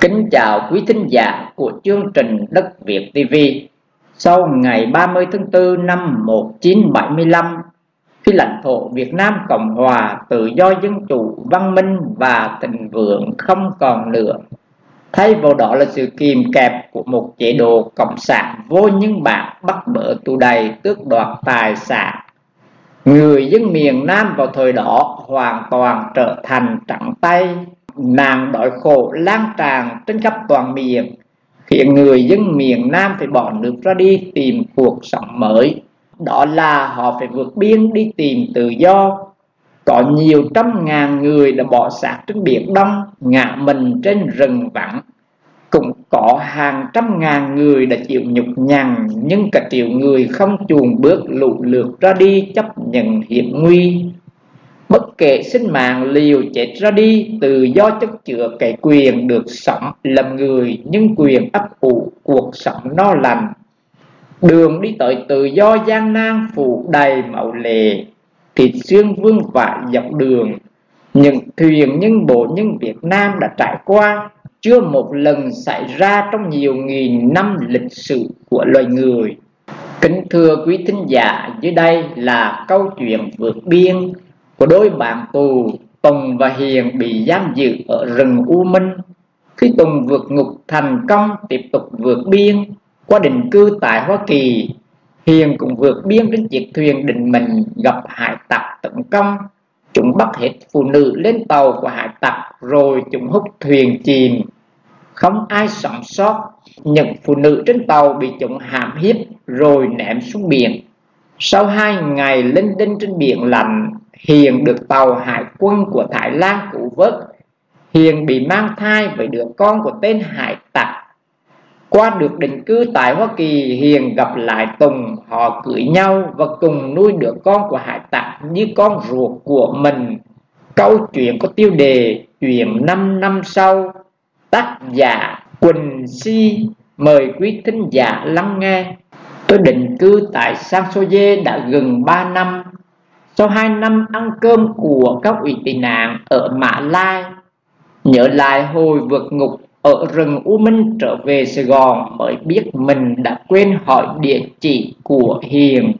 Kính chào quý thính giả của chương trình Đất Việt TV Sau ngày 30 tháng 4 năm 1975 Khi lãnh thổ Việt Nam Cộng Hòa tự do dân chủ, văn minh và thịnh vượng không còn nữa Thay vào đó là sự kìm kẹp của một chế độ cộng sản vô nhân bản bắt bỡ tù đầy tước đoạt tài sản. Người dân miền Nam vào thời đó hoàn toàn trở thành trắng tay nạn đói khổ lan tràn trên khắp toàn miền. Khiến người dân miền Nam phải bỏ nước ra đi tìm cuộc sống mới. Đó là họ phải vượt biên đi tìm tự do. Có nhiều trăm ngàn người đã bỏ xác trên biển Đông, ngã mình trên rừng vắng. Cũng có hàng trăm ngàn người đã chịu nhục nhằn, nhưng cả triệu người không chuồn bước lụ lượt ra đi chấp nhận hiểm nguy bất kể sinh mạng liều chết ra đi tự do chất chữa cái quyền được sống làm người nhưng quyền ấp ủ cuộc sống no lành. Đường đi tới tự do gian nan phủ đầy mạo lệ thịt xương vương vãi dọc đường. Những thuyền nhân bộ nhân Việt Nam đã trải qua chưa một lần xảy ra trong nhiều nghìn năm lịch sử của loài người. Kính thưa quý thính giả, dưới đây là câu chuyện vượt biên của đôi bạn tù Tùng và Hiền bị giam giữ ở rừng U Minh. Khi Tùng vượt ngục thành công tiếp tục vượt biên qua định cư tại Hoa Kỳ, Hiền cũng vượt biên trên chiếc thuyền định mình gặp hải tặc tấn công. Chúng bắt hết phụ nữ lên tàu của hải tặc rồi chúng hút thuyền chìm. Không ai sống sót, những phụ nữ trên tàu bị chúng hãm hiếp rồi ném xuống biển. Sau hai ngày lên đinh trên biển lạnh, Hiền được tàu hải quân của Thái Lan cứu vớt. Hiền bị mang thai với đứa con của tên hải tặc. Qua được định cư tại Hoa Kỳ, Hiền gặp lại Tùng, họ cưới nhau và cùng nuôi đứa con của hải tặc như con ruột của mình. Câu chuyện có tiêu đề Chuyện 5 năm sau, tác giả Quỳnh Si, mời quý thính giả lắng nghe. Tôi định cư tại San Jose đã gần 3 năm sau hai năm ăn cơm của các ủy tị nạn ở Mã Lai, Nhớ lại hồi vượt ngục ở rừng U Minh trở về Sài Gòn mới biết mình đã quên hỏi địa chỉ của Hiền.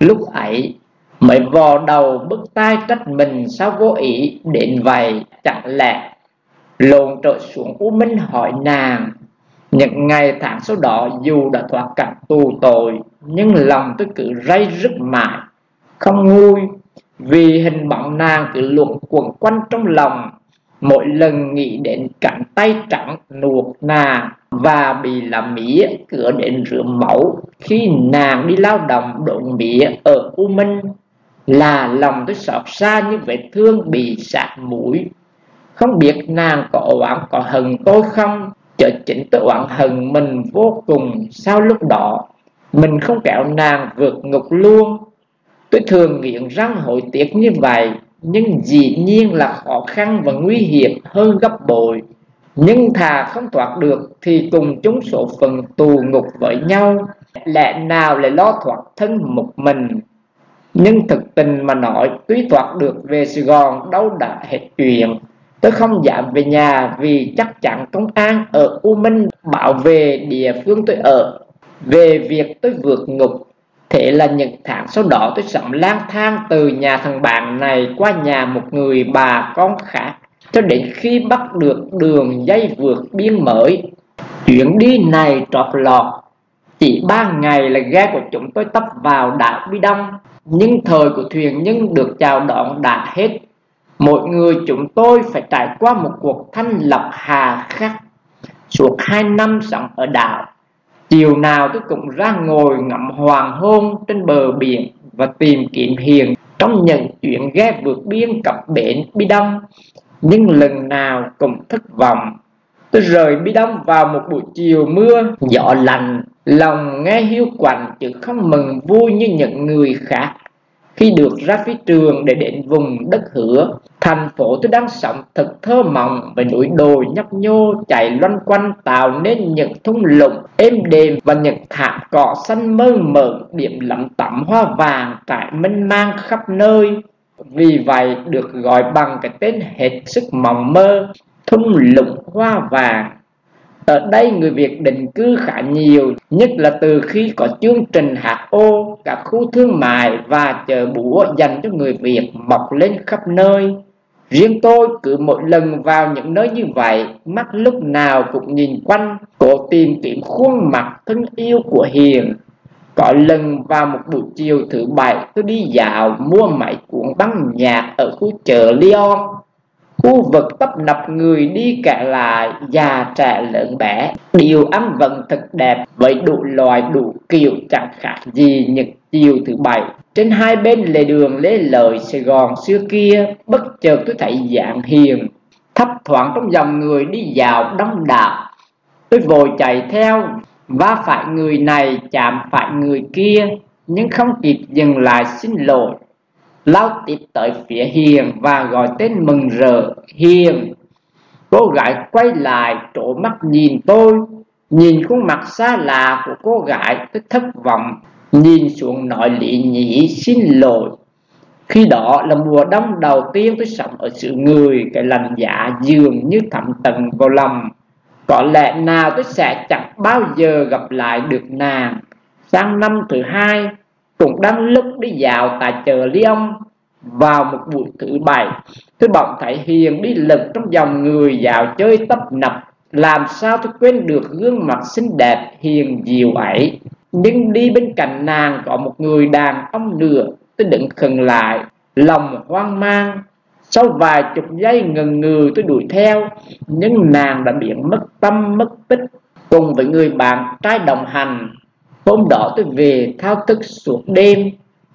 Lúc ấy, mới vò đầu bức tai trách mình sao vô ý đến vậy, chẳng lẽ lộn trở xuống U Minh hỏi nàng. Những ngày tháng sau đó dù đã thoát cảnh tù tội, nhưng lòng tôi cứ ray rứt mãi không nguôi. Vì hình bóng nàng cứ luẩn quẩn quanh trong lòng, mỗi lần nghĩ đến cánh tay trắng nuột nà và bị làm mía cửa đến rửa máu, khi nàng đi lao động độn mía ở U Minh, là lòng tôi xót xa như vết thương bị sạc mũi. Không biết nàng có oán, có hận tôi không? Chợ chính tôi oán hận mình vô cùng. Sau lúc đó mình không kẹo nàng vượt ngục luôn? Tôi thường nghiện răng hội tiệc như vậy, Nhưng dĩ nhiên là khó khăn và nguy hiểm hơn gấp bội. Nhưng thà không thoát được Thì cùng chúng số phận tù ngục với nhau, Lẽ nào lại lo thoát thân một mình? Nhưng thực tình mà nói, Tuy thoát được về Sài Gòn đâu đã hết chuyện. Tôi không dám về nhà vì chắc chắn công an ở U Minh bảo vệ địa phương tôi ở. Về việc tôi vượt ngục Thế là những tháng sau đó tôi sống lang thang từ nhà thằng bạn này qua nhà một người bà con khác cho đến khi bắt được đường dây vượt biên mới. Chuyến đi này trọt lọt, chỉ ba ngày là ghe của chúng tôi tấp vào đảo Bi Đông, nhưng thời của thuyền nhân được chào đón đã hết. Mỗi người chúng tôi phải trải qua một cuộc thanh lập hà khắc. Suốt hai năm sống ở đảo, Chiều nào tôi cũng ra ngồi ngắm hoàng hôn trên bờ biển và tìm kiếm hiền trong những chuyện ghe vượt biên cập bến Bi Đông. Nhưng lần nào cũng thất vọng. Tôi rời Bi Đông vào một buổi chiều mưa, gió lạnh, lòng nghe hiu quạnh chứ không mừng vui như những người khác khi được ra phía trường để đến vùng đất hứa, thành phố tôi đang sống thật thơ mộng về núi đồi nhấp nhô chạy loanh quanh tạo nên những thung lũng êm đềm và những thảm cỏ xanh mơ mờ, điểm lắm tắm hoa vàng trải mênh mang khắp nơi. Vì vậy được gọi bằng cái tên hết sức mộng mơ, thung lũng hoa vàng. Ở đây người Việt định cư khá nhiều, nhất là từ khi có chương trình hạt ô, các khu thương mại và chợ búa dành cho người Việt mọc lên khắp nơi. Riêng tôi cứ mỗi lần vào những nơi như vậy, mắt lúc nào cũng nhìn quanh, cố tìm kiếm khuôn mặt thân yêu của Hiền. Có lần vào một buổi chiều thứ bảy tôi đi dạo mua máy cuốn băng nhạc ở khu chợ Lyon khu vực tấp nập người đi cả lại già trẻ lớn bé. Điều ăn vận thật đẹp với đủ loại đủ kiểu chẳng khác gì những chiều thứ bảy. Trên hai bên lề đường lê lợi, sài gòn xưa kia, bất chợt tôi thấy dạng hiền, thấp thoáng trong dòng người đi dạo đông đảo. Tôi vội chạy theo, va phải người này, chạm phải người kia, nhưng không kịp dừng lại, xin lỗi lao tiếp tới phía hiền và gọi tên mừng rỡ, hiền. Cô gái quay lại chỗ mắt nhìn tôi, nhìn khuôn mặt xa lạ của cô gái tôi thất vọng, nhìn xuống nói, lý nhĩ, xin lỗi. Khi đó là mùa đông đầu tiên tôi sống ở xứ người, cái lành dạ dường như thẩm tận vào lòng. Có lẽ nào tôi sẽ chẳng bao giờ gặp lại được nàng. Sang năm thứ hai cũng đang lúc đi dạo tại chợ Lyon vào một buổi thứ bảy. Tôi bỗng thấy hiền đi lực trong dòng người dạo chơi tấp nập. Làm sao tôi quên được gương mặt xinh đẹp hiền diệu ấy? Nhưng đi bên cạnh nàng có một người đàn ông nữa tôi đứng khừng lại, lòng hoang mang. Sau vài chục giây ngần ngừ, tôi đuổi theo. Nhưng nàng đã biến mất tâm, mất tích. Cùng với người bạn trai đồng hành hôm đó tôi về, thao thức suốt đêm.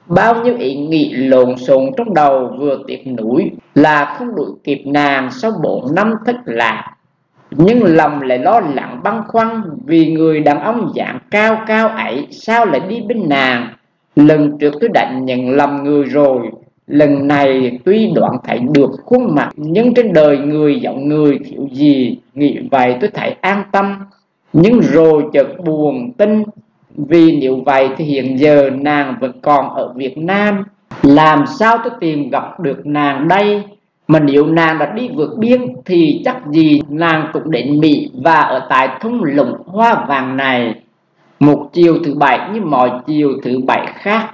Bao nhiêu ý nghĩ lộn xộn trong đầu vừa tiếc núi là không đuổi kịp nàng sau bốn năm thất lạc. Nhưng lòng lại lo lắng băn khoăn vì người đàn ông dạng cao cao ấy sao lại đi bên nàng. Lần trước tôi đã nhận lầm người rồi. Lần này tuy đoạn thấy được khuôn mặt, nhưng trên đời người giọng người thiếu gì, nghĩ vậy tôi thấy an tâm. Nhưng rồi chợt buồn tin vì nếu vậy thì hiện giờ nàng vẫn còn ở Việt Nam. Làm sao tôi tìm gặp được nàng đây? Mà nếu nàng đã đi vượt biên thì chắc gì nàng cũng đến Mỹ và ở tại thung lũng hoa vàng này. Một chiều thứ bảy như mọi chiều thứ bảy khác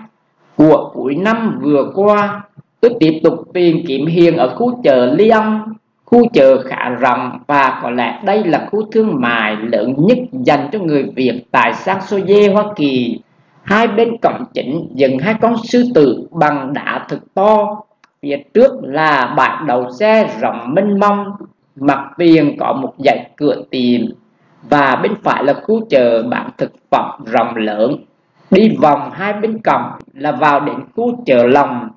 của cuối năm vừa qua, tôi tiếp tục tìm kiếm hiền ở khu chợ Lyon khu chợ khá rộng và có lẽ đây là khu thương mại lớn nhất dành cho người Việt tại San Jose, Hoa Kỳ. Hai bên cổng chính dựng hai con sư tử bằng đá thực to. Phía trước là bãi đầu xe rộng mênh mông, mặt tiền có một dãy cửa tiệm và bên phải là khu chợ bán thực phẩm rộng lớn. Đi vòng hai bên cổng là vào đến khu chợ lòng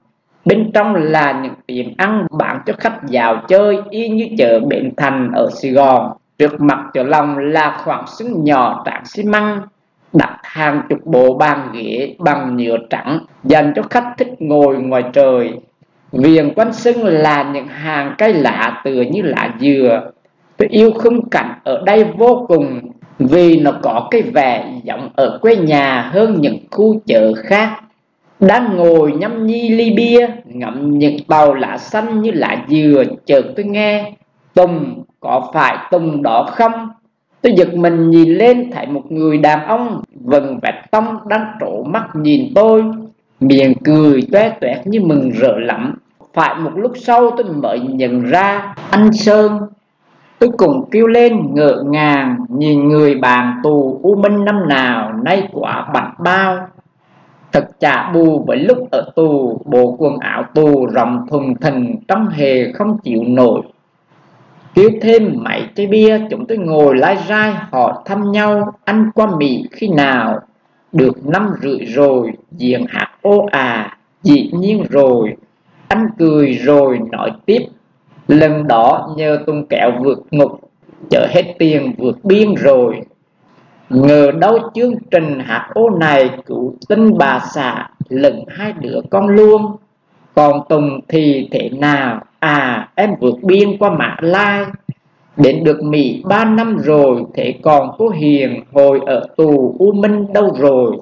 Bên trong là những tiệm ăn bán cho khách dạo chơi y như chợ Bến Thành ở Sài Gòn. Trước mặt chợ lòng là khoảng sân nhỏ trảng xi măng, đặt hàng chục bộ bàn ghế bằng nhựa trắng dành cho khách thích ngồi ngoài trời. Viền quanh sân là những hàng cây lạ tựa như lá dừa. Tôi yêu khung cảnh ở đây vô cùng vì nó có cái vẻ giống ở quê nhà hơn những khu chợ khác đang ngồi nhâm nhi ly bia, ngậm những tàu lá xanh như lá dừa, chợt tôi nghe, tùng, có phải tùng đó không? Tôi giật mình nhìn lên, thấy một người đàn ông vần vẹt tông đang trổ mắt nhìn tôi. Miệng cười toe toét như mừng rỡ lắm. Phải một lúc sau tôi mới nhận ra, anh sơn. Tôi cùng kêu lên ngỡ ngàng, nhìn người bạn tù u minh năm nào, nay quả bạch bao thật chả bù với lúc ở tù, bộ quần áo tù rộng thùng thình, trong hề không chịu nổi. Kêu thêm mấy chai bia, chúng tôi ngồi lai rai, họ thăm nhau anh qua mỹ khi nào? Được năm rưỡi rồi, diện hạt ô à dĩ nhiên rồi. Anh cười rồi nói tiếp, lần đó nhờ tung kẹo vượt ngục, chở hết tiền vượt biên rồi. Ngờ đâu chương trình hạt ô này cụ tinh bà xã lẫn hai đứa con luôn. Còn Tùng thì thế nào? À em vượt biên qua Mã Lai. Đến được Mỹ ba năm rồi, Thế còn cô Hiền hồi ở tù U Minh đâu rồi?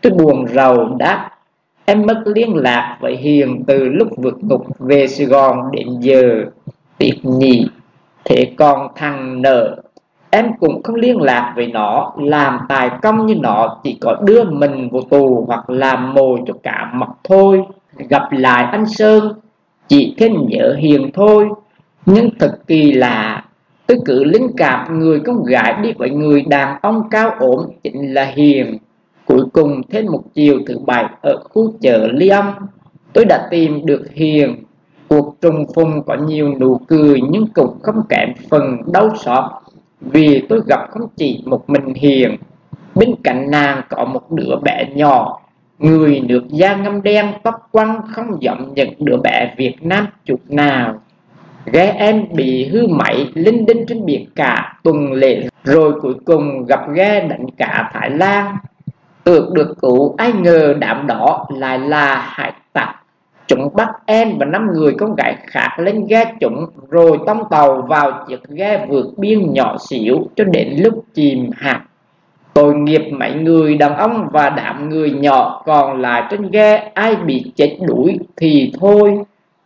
Tôi buồn rầu đáp Em mất liên lạc với Hiền từ lúc vượt ngục về Sài Gòn đến giờ. Tiếc nhị Thế còn thằng nợ em cũng không liên lạc với nó, làm tài công như nó chỉ có đưa mình vào tù hoặc làm mồi cho cả mặt thôi. Gặp lại anh sơn, chỉ thêm nhớ hiền thôi. Nhưng thật kỳ lạ, tôi cứ linh cảm người con gái đi với người đàn ông cao ổn chính là hiền. Cuối cùng thêm một chiều thứ bảy ở khu chợ ly âm tôi đã tìm được hiền. Cuộc trùng phùng có nhiều nụ cười nhưng cũng không kém phần đau xót vì tôi gặp không chỉ một mình hiền, bên cạnh nàng có một đứa bé nhỏ. Người nước da ngâm đen tóc quăng không giống những đứa bé việt nam chút nào. Ghe em bị hư máy linh đinh trên biển cả tuần lễ, rồi cuối cùng gặp ghe đánh cả thái lan. Tưởng được cứu, ai ngờ đám đó lại là hải tặc chúng bắt em và năm người con gái khác lên ghe chúng rồi tông tàu vào chiếc ghe vượt biên nhỏ xíu cho đến lúc chìm hạt tội nghiệp mấy người đàn ông và đám người nhỏ còn lại trên ghe, ai bị chết đuổi thì thôi.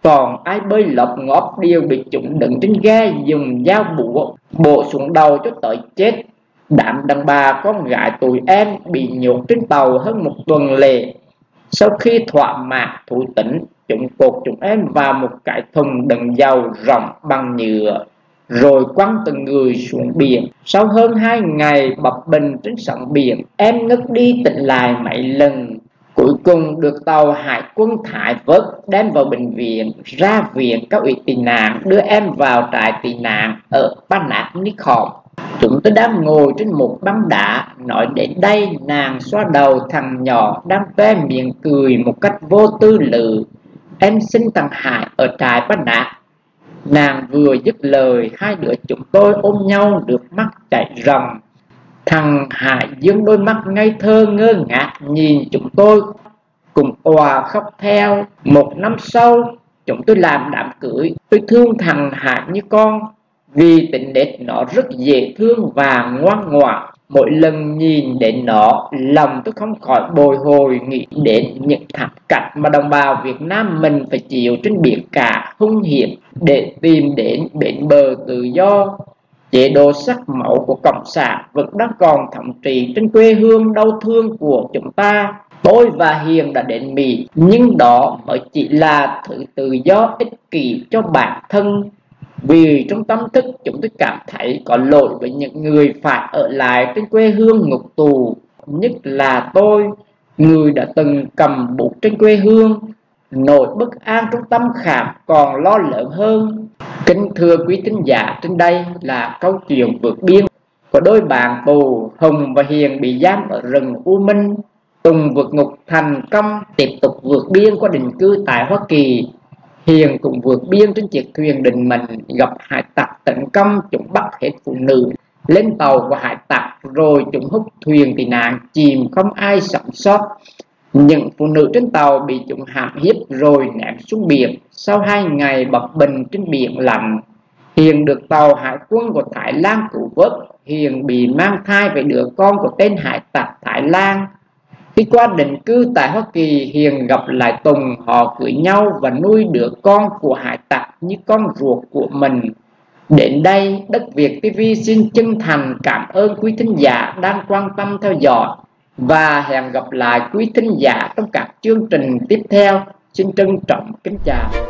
Còn ai bơi lọc ngóp đều bị chúng đựng trên ghe dùng dao bụa bộ xuống đầu cho tới chết. Đám đàn bà con gái tụi em bị nhốt trên tàu hơn một tuần lễ sau khi thỏa mạc thủ tỉnh chúng cột chúng em vào một cái thùng đựng dầu rộng bằng nhựa, rồi quăng từng người xuống biển. Sau hơn hai ngày bập bình trên sóng biển, em ngất đi tỉnh lại mấy lần. Cuối cùng được tàu hải quân thải vớt đem vào bệnh viện, ra viện các ủy tị nạn, đưa em vào trại tị nạn ở Panat Nikhom chúng tôi đang ngồi trên một băng đá, nói đến đây nàng xoa đầu thằng nhỏ đang ve miệng cười một cách vô tư lự. Em xin thằng hải ở trại bắt nạt nàng vừa dứt lời, hai đứa chúng tôi ôm nhau được mắt chảy ròng. Thằng hải dương đôi mắt ngây thơ ngơ ngác nhìn chúng tôi, cùng òa khóc theo. Một năm sau, chúng tôi làm đám cưới. Tôi thương thằng hải như con vì tính nết nó rất dễ thương và ngoan ngoãn. Mỗi lần nhìn đến nó, lòng tôi không khỏi bồi hồi, nghĩ đến những thảm cảnh mà đồng bào Việt Nam mình phải chịu trên biển cả, hung hiểm, để tìm đến bến bờ tự do. Chế độ sắc mẫu của cộng sản vẫn đang còn thống trị trên quê hương đau thương của chúng ta. Tôi và hiền đã đến mỹ, nhưng đó mới chỉ là thứ tự do ích kỷ cho bản thân vì trong tâm thức, chúng tôi cảm thấy có lỗi với những người phải ở lại trên quê hương ngục tù. Nhất là tôi, người đã từng cầm bút trên quê hương. Nỗi bất an trong tâm khảm còn lo lớn hơn. Kính thưa quý tín giả, trên đây là câu chuyện vượt biên của đôi bạn tù hùng và hiền bị giam ở rừng u minh tùng vượt ngục thành công tiếp tục vượt biên qua định cư tại hoa kỳ. Hiền cũng vượt biên trên chiếc thuyền đình mình gặp hải tặc tấn công, chúng bắt hết phụ nữ, lên tàu của hải tặc rồi chúng hút thuyền tị nạn, chìm không ai sống sót. Những phụ nữ trên tàu bị chúng hãm hiếp rồi ném xuống biển, sau hai ngày bập bình trên biển lạnh. Hiền được tàu hải quân của Thái Lan cứu vớt. Hiền bị mang thai với đứa con của tên hải tặc Thái Lan khi qua định cư tại Hoa Kỳ, Hiền gặp lại Tùng, họ cưới nhau và nuôi đứa con của hải tặc như con ruột của mình. Đến đây, Đất Việt TV xin chân thành cảm ơn quý thính giả đang quan tâm theo dõi và hẹn gặp lại quý thính giả trong các chương trình tiếp theo. Xin trân trọng kính chào.